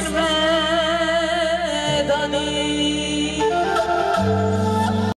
ezme dani